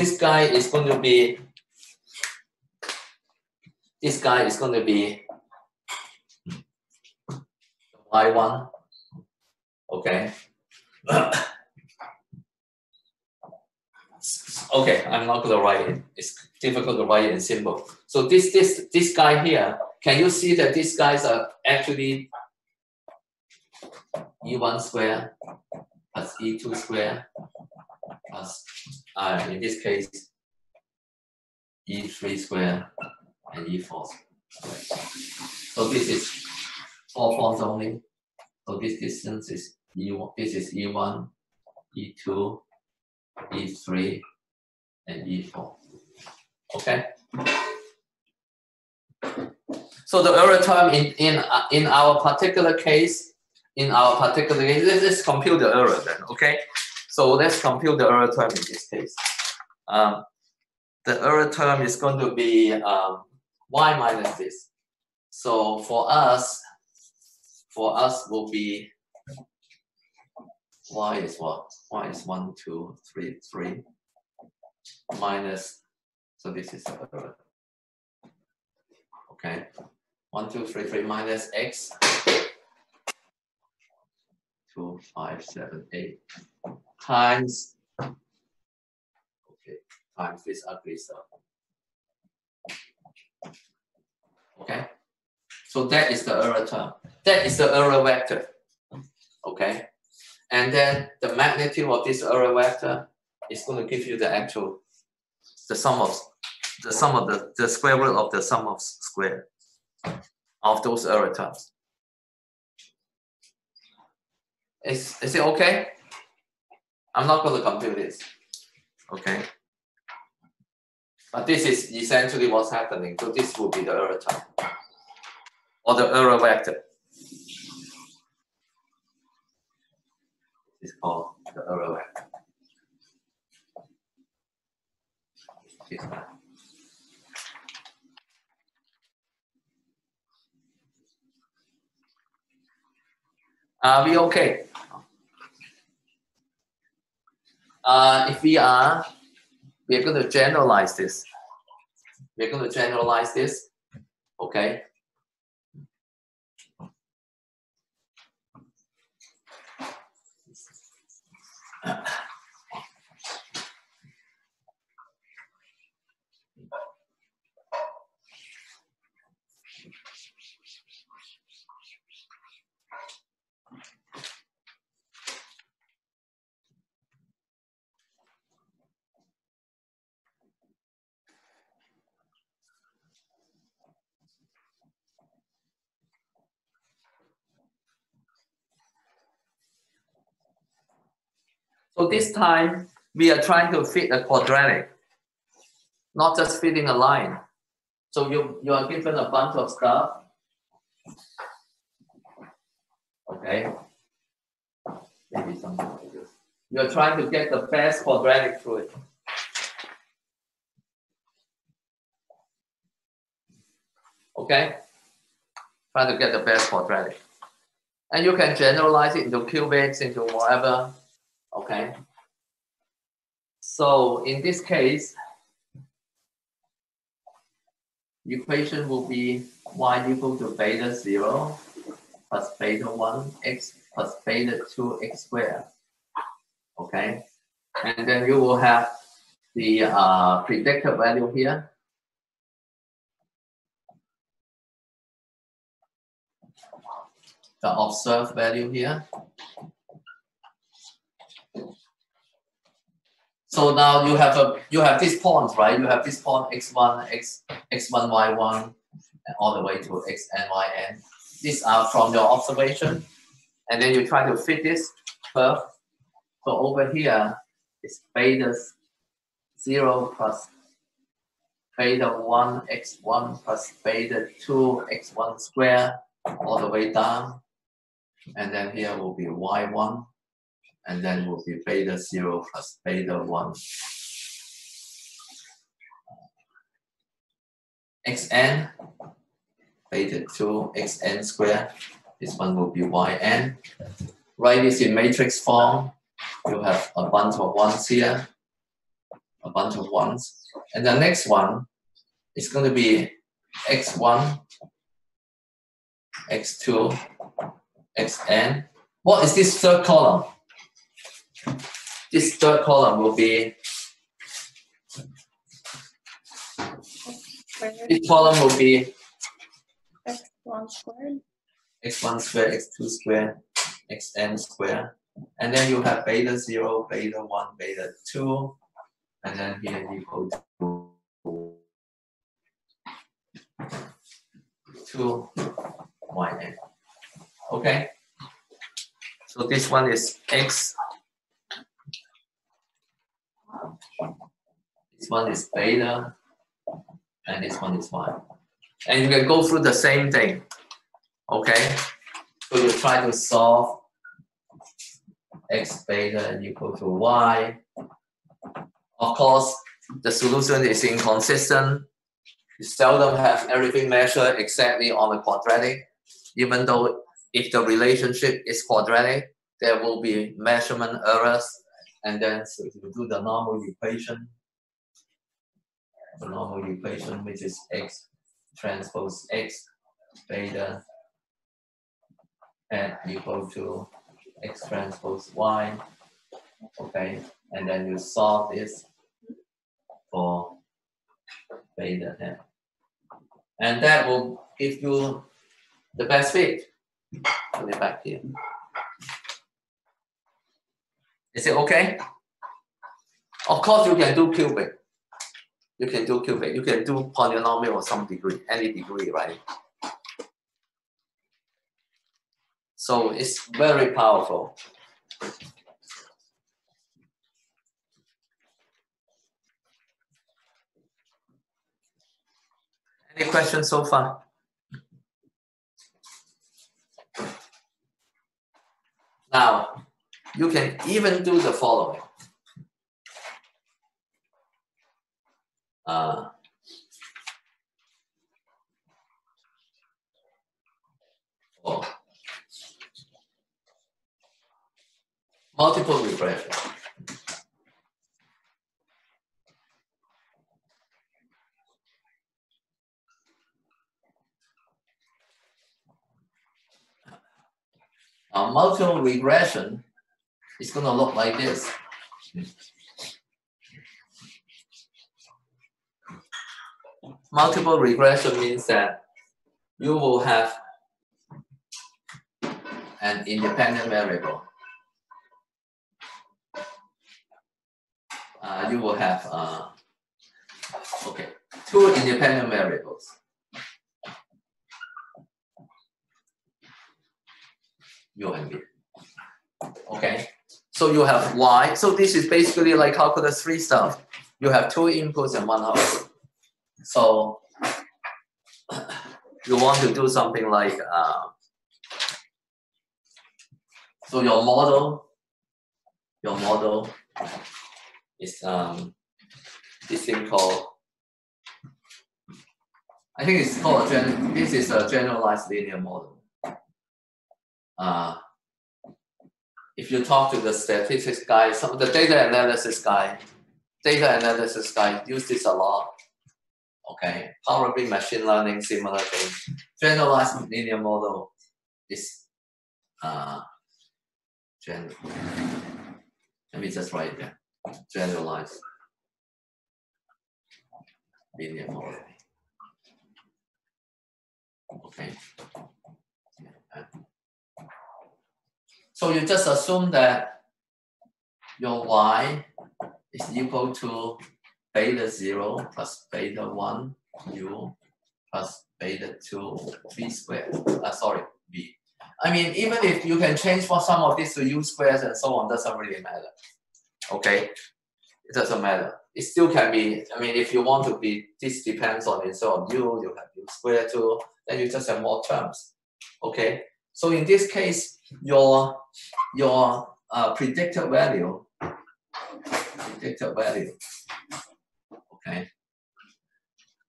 this guy is going to be, this guy is going to be y1, okay? okay, I'm not going to write it. It's difficult to write it in symbol. So this, this, this guy here, can you see that these guys are actually e1 square plus e2 square plus, uh, in this case, e3 square and e4 square. So this is four forms only. So this distance is e1, this is e1, e2, e3, and e4. Okay. So the error term in in uh, in our particular case, in our particular case, let's compute the error then. Okay. So let's compute the error term in this case. Um, the error term is going to be um, y minus this. So for us, for us will be y is what? y is one, two, three, three minus. So this is the error. Okay, one, two, three, three minus x. Two, five, seven, eight times, okay, times this ugly. Okay, so that is the error term. That is the error vector. Okay, and then the magnitude of this error vector is going to give you the actual, the sum of, the sum of the, the square root of the sum of square of those error terms. Is, is it okay? I'm not going to compute this. Okay. But this is essentially what's happening. So this will be the error term or the error vector. It's called the error vector. This one. Are we okay? Uh, if we are, we are going to generalize this. We're going to generalize this, okay? So this time we are trying to fit a quadratic, not just fitting a line. So you, you are given a bunch of stuff. Okay. Maybe something like this. You are trying to get the best quadratic through it. Okay. Trying to get the best quadratic. And you can generalize it into cubics, into whatever Okay. So in this case, equation will be y equal to beta 0 plus beta 1 x plus beta 2 x squared. Okay. And then you will have the uh, predicted value here. The observed value here. So now you have a you have these points, right? You have this point x1, x x1, y1, and all the way to x and yn. These are from your observation, and then you try to fit this curve. So over here is beta zero plus beta one x1 plus beta two x1 square all the way down, and then here will be y1 and then will be beta 0 plus beta 1. xn, beta 2, xn square. This one will be yn. Write this in matrix form. You have a bunch of ones here. A bunch of ones. And the next one is going to be x1, x2, xn. What is this third column? This third column will be, this column will be x1 squared. x1 squared, x2 squared, xn squared. And then you have beta 0, beta 1, beta 2. And then here equal to 2 yn. Okay? So this one is x. This one is beta. And this one is y. And you can go through the same thing. Okay? So you try to solve x beta equal to y. Of course, the solution is inconsistent. You seldom have everything measured exactly on the quadratic, even though if the relationship is quadratic, there will be measurement errors. And then so you do the normal equation, the normal equation, which is x transpose x beta and equal to x transpose y. Okay, and then you solve this for beta n. And that will give you the best fit. Put it back here. Is it okay? Of course, you can do cubic. You can do cubic. You can do polynomial of some degree, any degree, right? So it's very powerful. Any questions so far? Now, you can even do the following. Uh, oh. Multiple regression. Now, multiple regression is going to look like this. Multiple regression means that you will have an independent variable. Uh, you will have, uh, okay, two independent variables. You and B. Okay, so you have Y. So this is basically like calculus three stuff. You have two inputs and one output. So you want to do something like, uh, so your model, your model is um, this thing called, I think it's called, a gen this is a generalized linear model. Uh, if you talk to the statistics guy, some of the data analysis guy, data analysis guy use this a lot. Okay, probably machine learning, similar thing. Generalized linear model is uh, gen. Let me just write there. Generalized linear model. Okay. So you just assume that your y is equal to beta 0 plus beta 1 u plus beta 2 v squared. Uh, sorry, v. I mean, even if you can change for some of these to u squares and so on, doesn't really matter. Okay, it doesn't matter. It still can be, I mean, if you want to be, this depends on instead of u, you have u squared too, then you just have more terms. Okay, so in this case, your your uh, predicted value, predicted value Okay.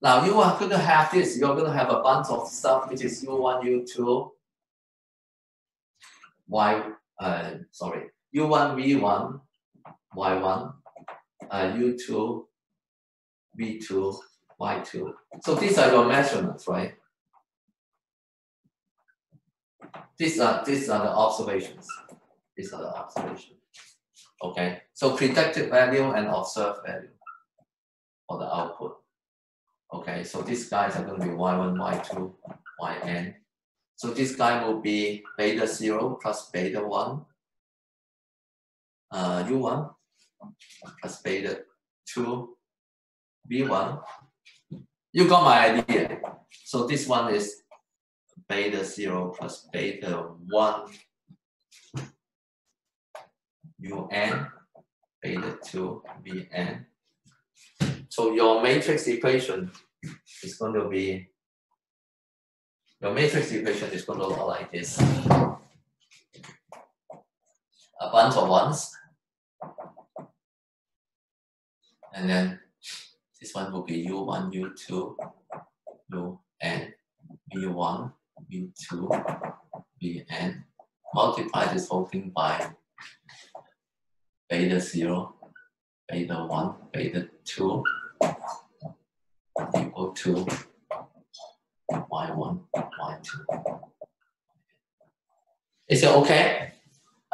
Now you are going to have this. You're going to have a bunch of stuff which is U1, U2, Y, uh, sorry, U1, V1, Y1, uh, U2, V2, Y2. So these are your measurements, right? These are these are the observations. These are the observations. Okay, so predicted value and observed value for the output. Okay, so these guys are going to be y1, y2, yn. So this guy will be beta 0 plus beta 1, uh, u1 plus beta 2, v1. You got my idea. So this one is beta 0 plus beta 1 un beta 2 vn. So your matrix equation is going to be, your matrix equation is going to look like this. A bunch of ones. And then this one will be u1, u2, un, v1, v2, vn. Multiply this whole thing by beta 0, beta 1, beta 2 equal to y1, y2. Is it okay?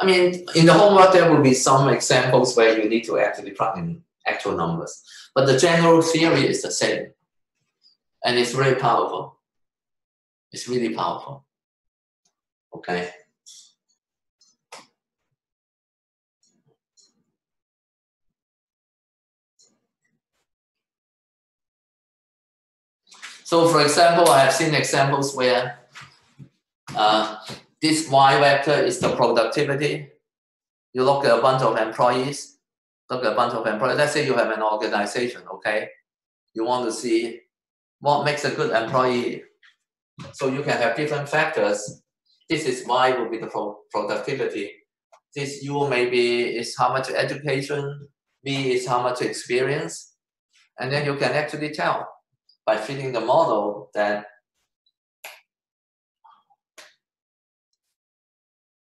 I mean, in the homework, there will be some examples where you need to actually plug in actual numbers. But the general theory is the same. And it's very powerful. It's really powerful. Okay. So for example, I have seen examples where uh, this y vector is the productivity. You look at a bunch of employees, look at a bunch of employees. Let's say you have an organization, okay? You want to see what makes a good employee. So you can have different factors. This is y will be the pro productivity. This u maybe is how much education, B is how much experience. And then you can actually tell by fitting the model that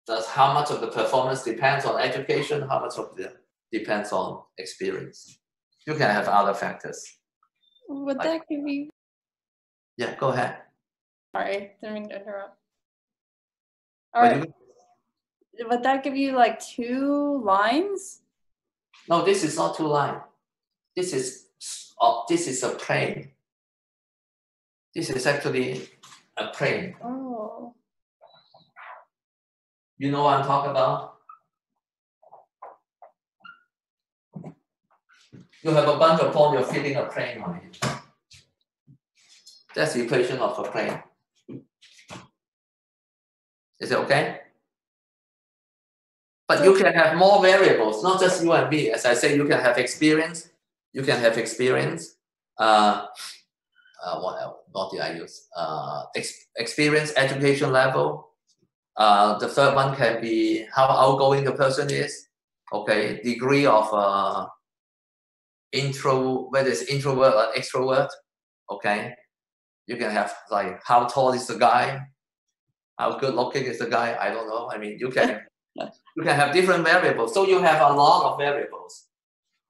does how much of the performance depends on education, how much of the depends on experience. You can have other factors. Would like, that give you? Yeah, go ahead. Sorry, didn't mean to interrupt. All right. Would that give you like two lines? No, this is not two line. This is uh, this is a plane. This is actually a plane. Oh. You know what I'm talking about? You have a bunch of points, you're fitting a plane on it. That's the equation of a plane. Is it okay? But you can have more variables, not just U and V. As I say, you can have experience. You can have experience. Uh, uh, what, what did I use? Uh, ex experience, education level. Uh, the third one can be how outgoing the person is. Okay, degree of uh, intro, whether it's introvert or extrovert. Okay, you can have like how tall is the guy, how good looking is the guy. I don't know. I mean, you can you can have different variables. So you have a lot of variables.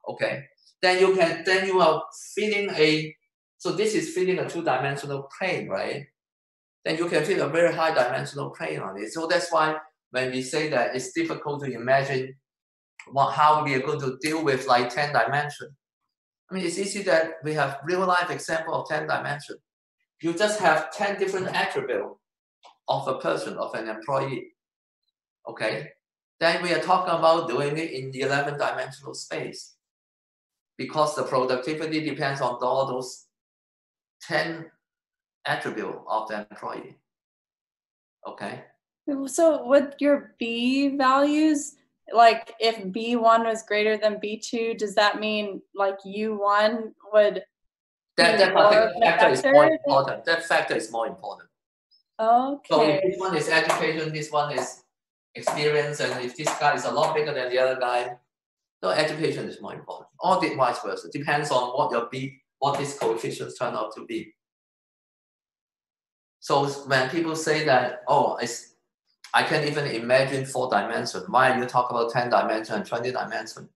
Okay, then you can then you are fitting a so this is fitting a two-dimensional plane, right? Then you can fit a very high dimensional plane on it. So that's why when we say that it's difficult to imagine what, how we are going to deal with like 10 dimension. I mean, it's easy that we have real life example of 10 dimension. You just have 10 different attributes of a person, of an employee. Okay? Then we are talking about doing it in the 11 dimensional space because the productivity depends on all those 10 attribute of the employee. Okay. So would your B values, like if B1 was greater than B2, does that mean like U1 would that, that factor is more important. That factor is more important. Okay. So if this one is education, this one is experience, and if this guy is a lot bigger than the other guy, no, education is more important. Or the vice versa. Depends on what your B what these coefficients turn out to be. So when people say that, oh, it's, I can't even imagine four dimensions. Why are you talking about 10 dimension and 20 dimension?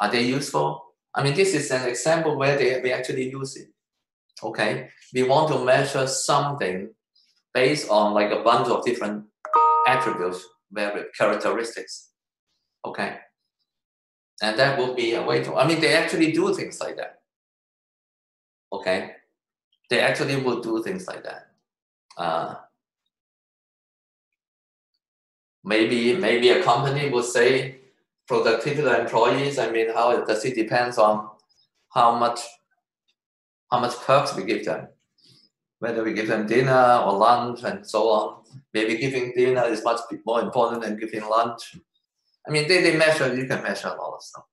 Are they useful? I mean, this is an example where they, we actually use it. Okay, we want to measure something based on like a bunch of different attributes, very characteristics. Okay, and that will be a way to. I mean, they actually do things like that. Okay, they actually will do things like that. Uh, maybe maybe a company would say productivity of employees. I mean, how does it depends on how much how much perks we give them, whether we give them dinner or lunch and so on. Maybe giving dinner is much more important than giving lunch. I mean, they, they measure, you can measure a lot of stuff,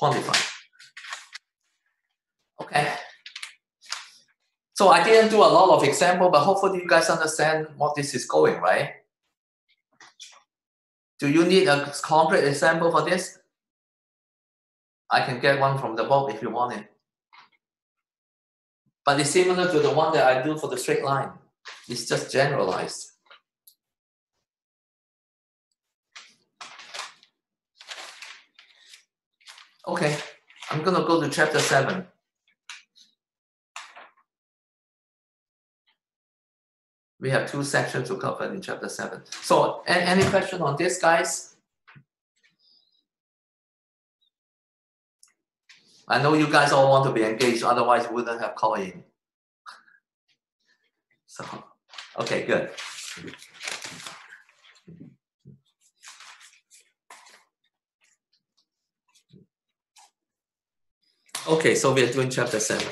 quantify. Okay. So I didn't do a lot of example, but hopefully you guys understand what this is going, right? Do you need a concrete example for this? I can get one from the book if you want it but it's similar to the one that I do for the straight line. It's just generalized. Okay, I'm gonna go to chapter seven. We have two sections to cover in chapter seven. So, any question on this, guys? I know you guys all want to be engaged, otherwise wouldn't have called in. So, okay, good. Okay, so we are doing chapter seven.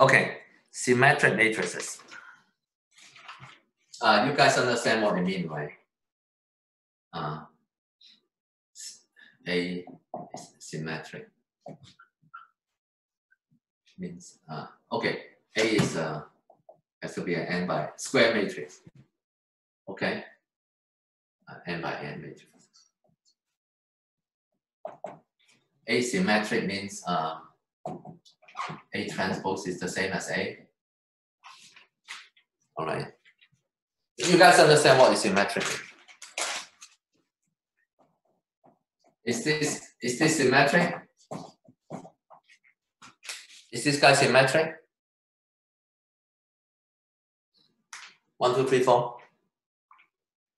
Okay, symmetric matrices. Uh, you guys understand what I mean, right? Uh, A is symmetric. Means, uh, okay, A is uh, has to be an n by square matrix. Okay, uh, n by n matrix. A symmetric means uh, a transpose is the same as A. All right. You guys understand what is symmetric? Is this is this symmetric? Is this guy symmetric? One, two, three, four.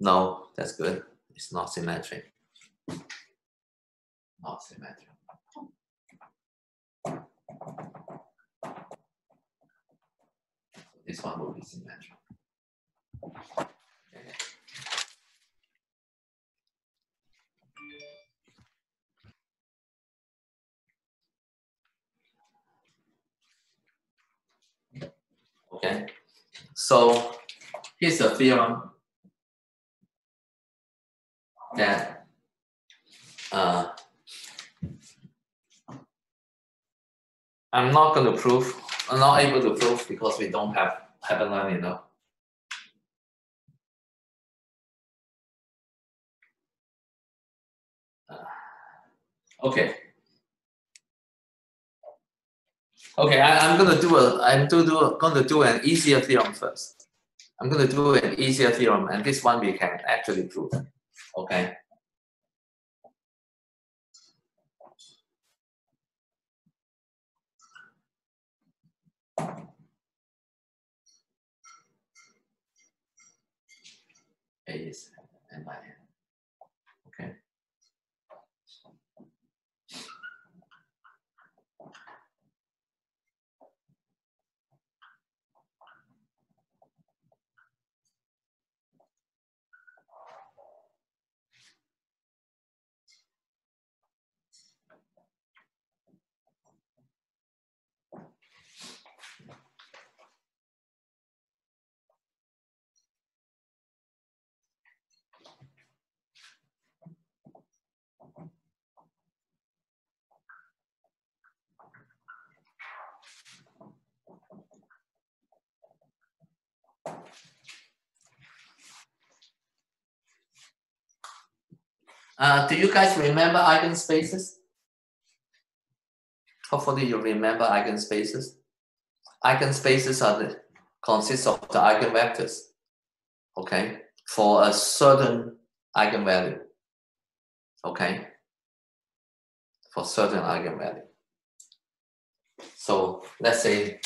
No, that's good. It's not symmetric. Not symmetric. This one will be symmetric. Okay, so here's a theorem that uh, I'm not going to prove, I'm not able to prove because we don't have learned enough. Uh, okay. Okay, I, am gonna do a I'm to do gonna do an easier theorem first. I'm gonna do an easier theorem, and this one we can actually prove. Okay. A is n by n. Okay. Uh, do you guys remember eigenspaces? Hopefully you remember eigenspaces. Eigenspaces are the, consist of the eigenvectors, okay, for a certain eigenvalue, okay, for certain eigenvalue. So let's say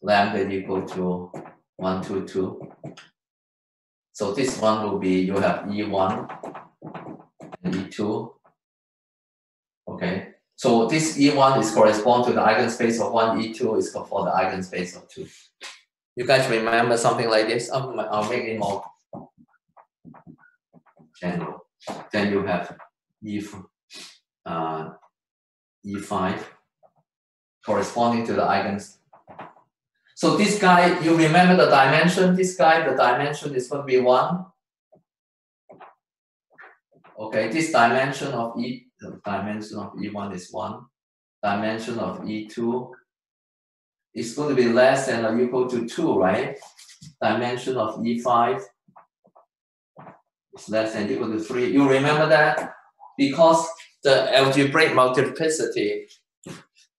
lambda equal to 1, 2, 2. So this one will be, you have E1 and E2. Okay, so this E1 is correspond to the eigenspace of 1, E2 is for the eigenspace of 2. You guys remember something like this? I'll, I'll make it more general. Then you have E, uh, E5 corresponding to the eigens. So this guy, you remember the dimension? This guy, the dimension is going to be 1. Okay, this dimension of E, the dimension of E1 is 1. Dimension of E2 is going to be less than or equal to 2, right? Dimension of E5 is less than equal to 3. You remember that? Because the algebraic multiplicity,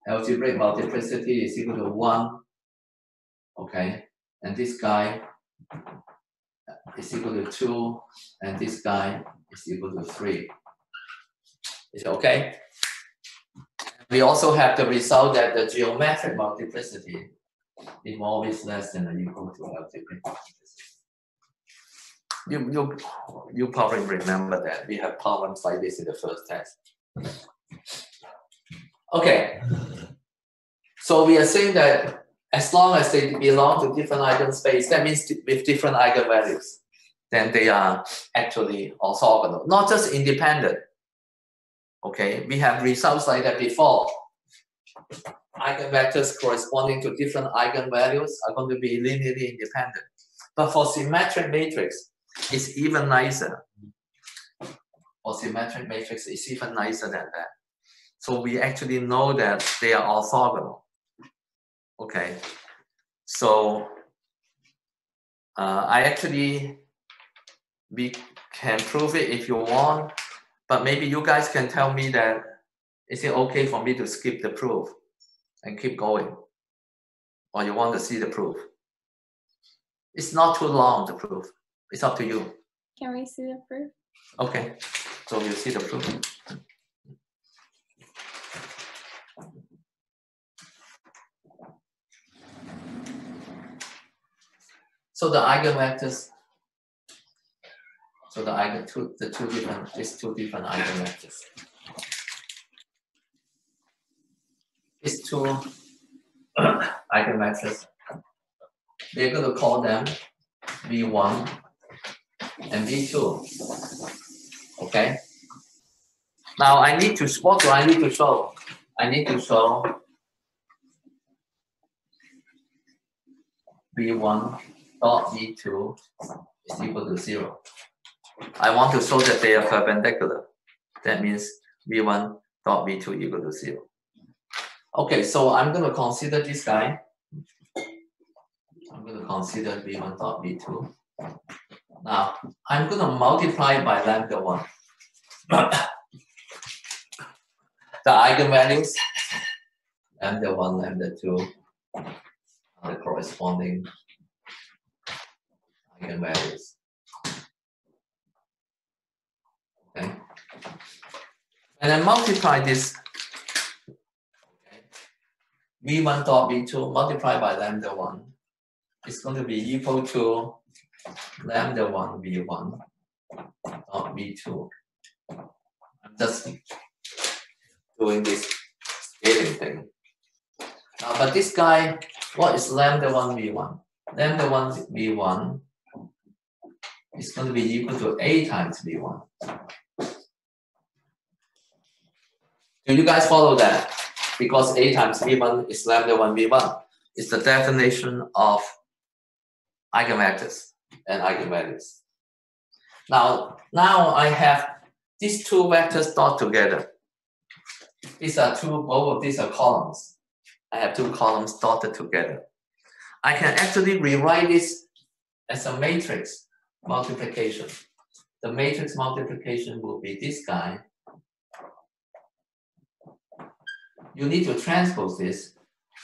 algebraic multiplicity is equal to 1. Okay, and this guy is equal to 2, and this guy is equal to 3. Is it okay? We also have the result that the geometric multiplicity is always less than or equal to algebraic multiplicity. You, you, you probably remember that. We have problems like this in the first test. Okay. So we are saying that as long as they belong to different eigenspace, that means with different eigenvalues then they are actually orthogonal, not just independent. Okay, we have results like that before. Eigenvectors corresponding to different eigenvalues are going to be linearly independent. But for symmetric matrix, it's even nicer. For symmetric matrix, it's even nicer than that. So we actually know that they are orthogonal. Okay, so uh, I actually we can prove it if you want, but maybe you guys can tell me that is it okay for me to skip the proof and keep going? Or you want to see the proof? It's not too long, the proof. It's up to you. Can we see the proof? Okay, so you see the proof. So the eigenvectors so the eigen two the two different these two different eigenvectors. These two eigenvectors, we're going to call them V1 and V2. Okay. Now I need to what do I need to show? I need to show V1 dot V2 is equal to zero. I want to show that they are perpendicular. That means v1 dot v2 equal to 0. Okay, so I'm going to consider this guy. I'm going to consider v1 dot v2. Now, I'm going to multiply by lambda 1. the eigenvalues, lambda 1, lambda 2, are the corresponding eigenvalues. Okay. And then multiply this. Okay. V1 dot V2 multiplied by lambda 1 is going to be equal to lambda 1 V1 dot V2. I'm just doing this scaling thing. Uh, but this guy, what is lambda 1 V1? Lambda 1 V1 is going to be equal to A times V1. Do you guys follow that? Because A times V1 is lambda 1 V1. It's the definition of eigenvectors and eigenvalues. Now, now I have these two vectors dot together. These are two, both of these are columns. I have two columns dotted together. I can actually rewrite this as a matrix multiplication. the matrix multiplication will be this guy. You need to transpose this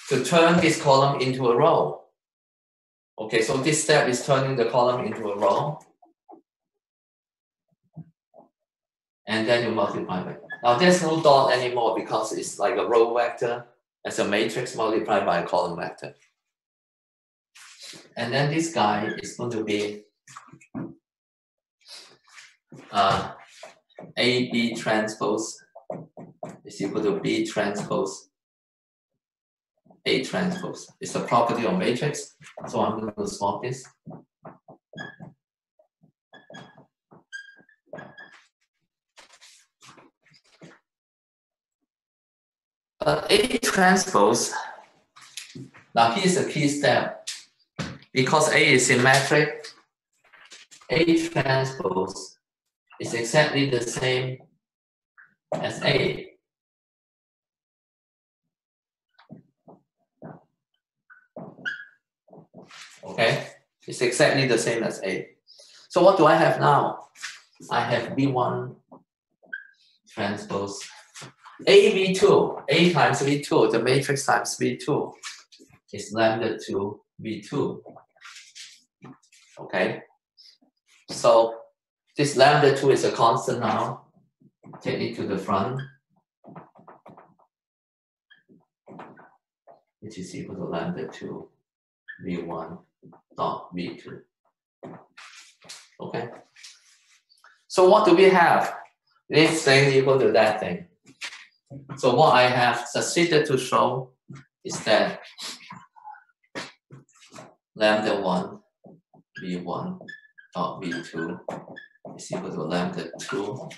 to turn this column into a row. Okay, so this step is turning the column into a row. And then you multiply by. Now there's no dot anymore because it's like a row vector as a matrix multiplied by a column vector. And then this guy is going to be uh, AB transpose is equal to B transpose A transpose. It's a property of matrix, so I'm going to swap this. Uh, A transpose, now here's a key step. Because A is symmetric, A transpose is exactly the same as A. Okay, it's exactly the same as A. So what do I have now? I have V1 transpose A V2, A times V2, the matrix times V2 is lambda 2 V2. Okay, so this lambda 2 is a constant now. Take it to the front, which is equal to lambda 2 V1 dot V2. Okay. So what do we have? This thing equal to that thing. So what I have succeeded to show is that lambda 1 v1 dot v2 is equal to lambda 2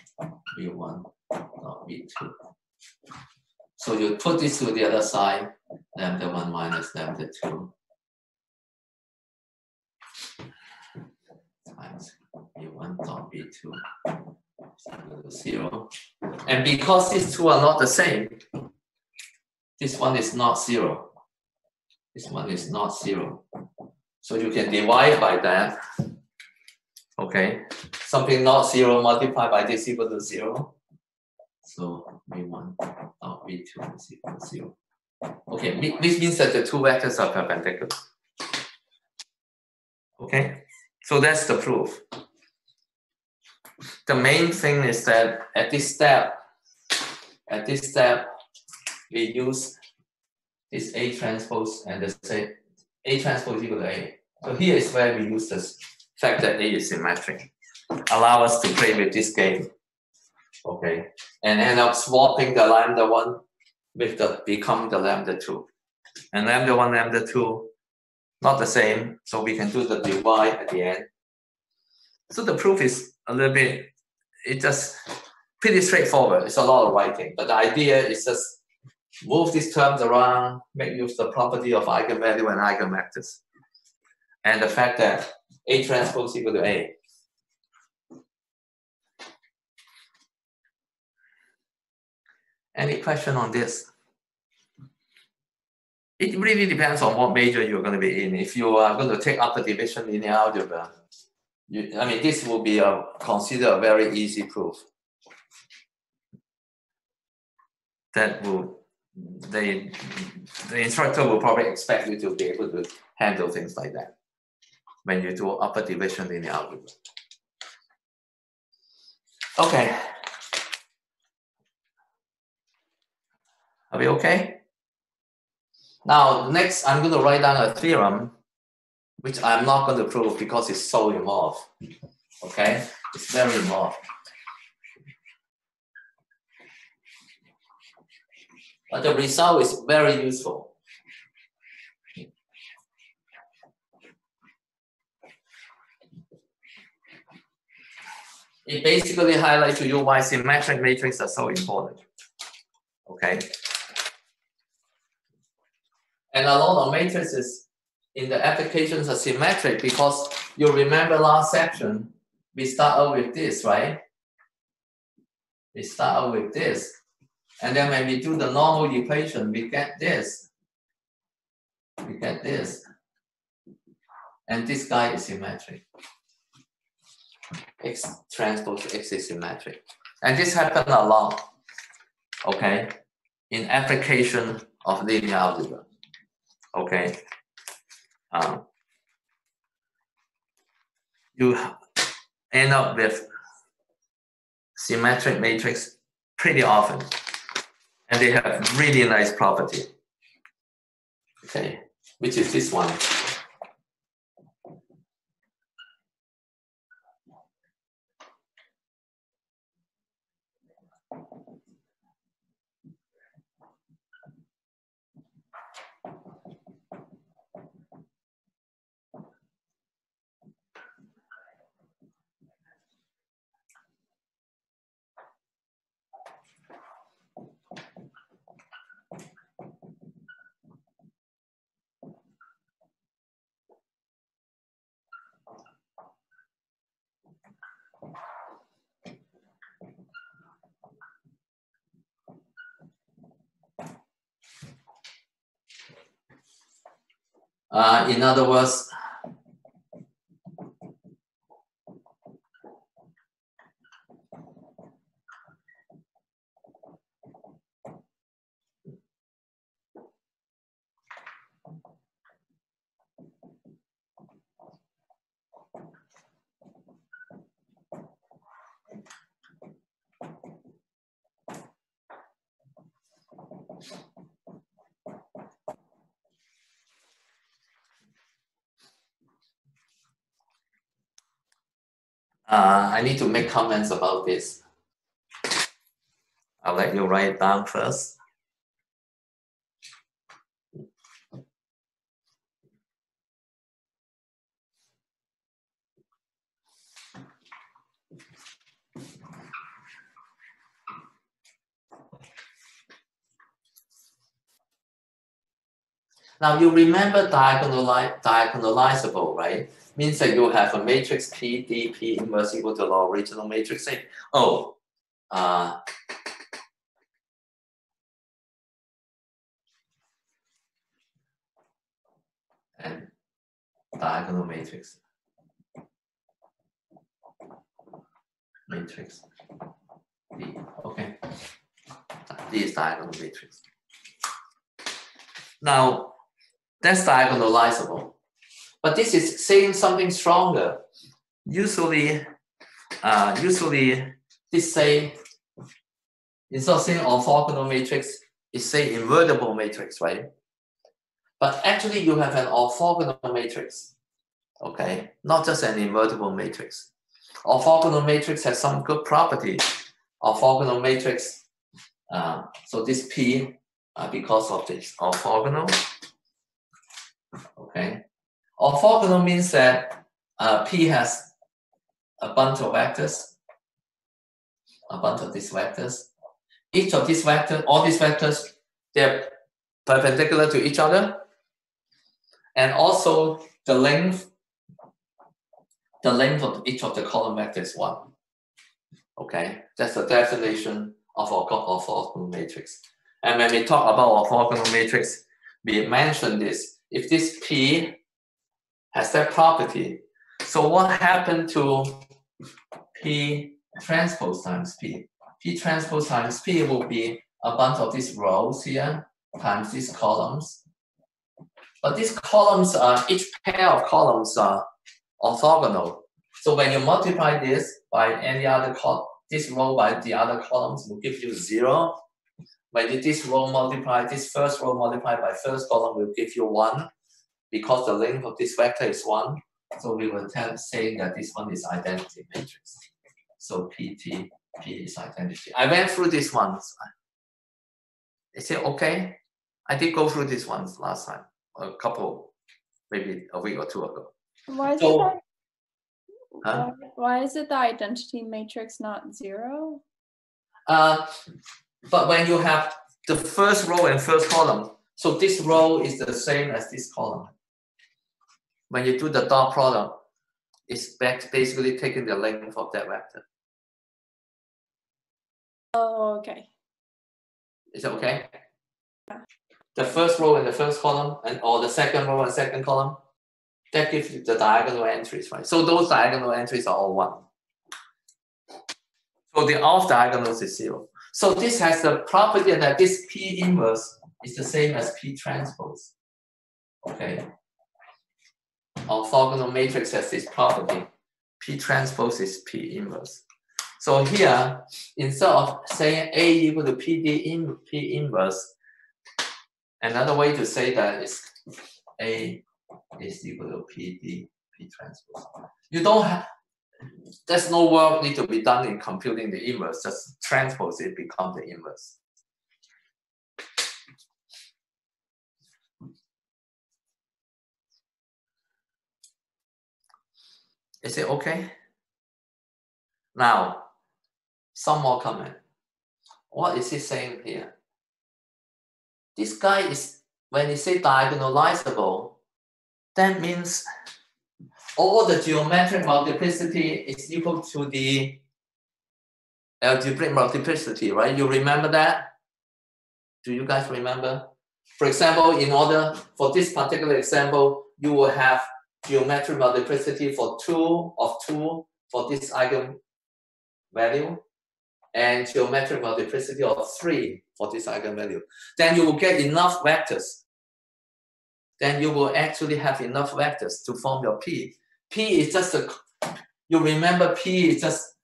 v1 dot v2. So you put this to the other side, lambda 1 minus lambda 2 times v1 dot v2 is equal to 0. And because these two are not the same, this one is not 0. This one is not 0. So you can divide by that. Okay, something not 0 multiplied by this equal to 0. So v1 dot v2 is equal to 0. Okay, this means that the two vectors are perpendicular. Okay, so that's the proof. The main thing is that at this step, at this step, we use this A transpose and the say A transpose equal to A. So here is where we use this fact that A is symmetric. Allow us to play with this game. Okay. And end up swapping the lambda one with the become the lambda two. And lambda one, lambda two, not the same. So we can do the divide at the end. So the proof is a little bit, it just pretty straightforward. It's a lot of writing, but the idea is just move these terms around, make use the property of eigenvalue and eigenvectors. And the fact that A transpose equal to A. Any question on this? It really depends on what major you're going to be in. If you are going to take upper division linear algebra, you, I mean, this will be a considered a very easy proof. That will, they, the instructor will probably expect you to be able to handle things like that when you do upper division linear algebra. Okay. Are we okay? Now, next, I'm going to write down a theorem, which I'm not going to prove because it's so involved. Okay? It's very involved. But the result is very useful. It basically highlights to you why symmetric matrices are so important. Okay? And a lot of matrices in the applications are symmetric because you remember last section, we start out with this, right? We start out with this. And then when we do the normal equation, we get this. We get this. And this guy is symmetric. X transpose X is symmetric. And this happens a lot, okay, in application of linear algebra, okay. Um, you end up with symmetric matrix pretty often. And they have really nice property. Okay, which is this one. Uh, in other words, Uh, I need to make comments about this. I'll let you write it down first. Now you remember diagonali diagonalizable, right? Means that you have a matrix P, D, P inverse equal to the original matrix A. Oh, uh, and diagonal matrix. Matrix D, okay. D is diagonal matrix. Now, that's diagonalizable. But this is saying something stronger. Usually, uh, usually this say, instead of saying orthogonal matrix, it say invertible matrix, right? But actually you have an orthogonal matrix, okay? Not just an invertible matrix. Orthogonal matrix has some good property. Orthogonal matrix, uh, so this P, uh, because of this orthogonal, okay? Orthogonal means that uh, P has a bunch of vectors, a bunch of these vectors. Each of these vectors, all these vectors, they're perpendicular to each other. And also the length, the length of each of the column vectors is one. Okay, that's the definition of our orthogonal matrix. And when we talk about orthogonal matrix, we mention this. If this P has that property. So what happened to P transpose times P? P transpose times P will be a bunch of these rows here times these columns. But these columns are, each pair of columns are orthogonal. So when you multiply this by any other column, this row by the other columns will give you zero. When this row multiply, this first row multiplied by first column will give you one because the length of this vector is one, so we will tell saying that this one is identity matrix. So PT, P is identity. I went through this ones. Is it okay? I did go through this ones last time, a couple, maybe a week or two ago. Why is so, it that, huh? why is it the identity matrix not zero? Uh, but when you have the first row and first column, so this row is the same as this column when you do the dot product, it's basically taking the length of that vector. Oh, okay. Is it okay? Yeah. The first row and the first column, and or the second row and second column, that gives you the diagonal entries, right? So those diagonal entries are all one. So the off diagonals is zero. So this has the property that this P inverse is the same as P transpose. Okay. Orthogonal matrix has this property. P transpose is P inverse. So here, instead of saying A equal to PD in P inverse, another way to say that is A is equal to PD P transpose. You don't have there's no work need to be done in computing the inverse, just transpose it become the inverse. Is it okay? Now, some more comment. What is he saying here? This guy is, when he say diagonalizable, that means all the geometric multiplicity is equal to the algebraic multiplicity, right? You remember that? Do you guys remember? For example, in order for this particular example, you will have geometric multiplicity for 2 of 2 for this eigenvalue and geometric multiplicity of 3 for this eigenvalue. Then you will get enough vectors. Then you will actually have enough vectors to form your P. P is just a, you remember P is just,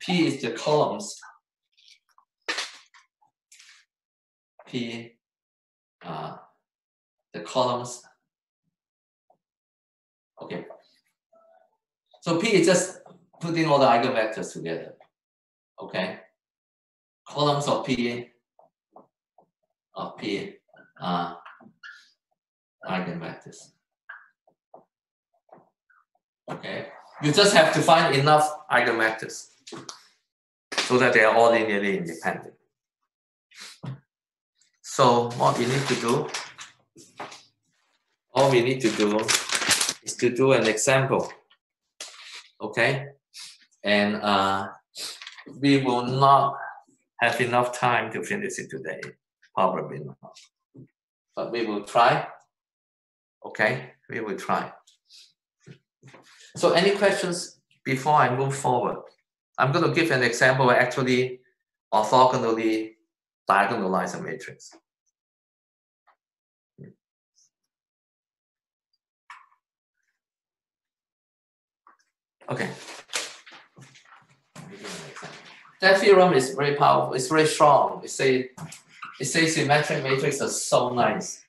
P is the columns. P, uh, the columns. Okay. So P is just putting all the eigenvectors together. Okay. Columns of P of P are eigenvectors. Okay, you just have to find enough eigenvectors so that they are all linearly independent. So what we need to do, all we need to do is to do an example. Okay, and uh, we will not have enough time to finish it today, probably not. But we will try. Okay, we will try. So any questions before I move forward? I'm going to give an example actually orthogonally diagonalize a matrix. Okay. That theorem is very powerful. It's very strong. It says it says symmetric matrix are so nice.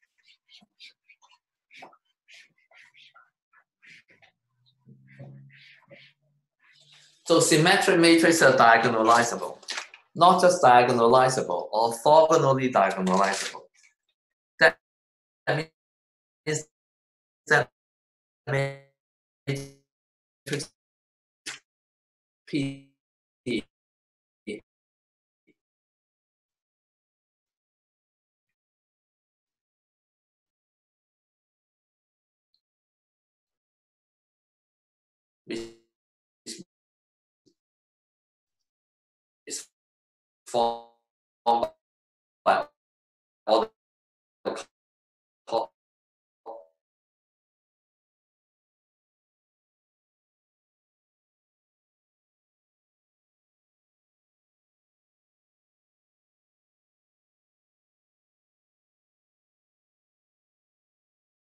So symmetric matrices are diagonalizable, not just diagonalizable, orthogonally diagonalizable. That means that matrix P formed by all the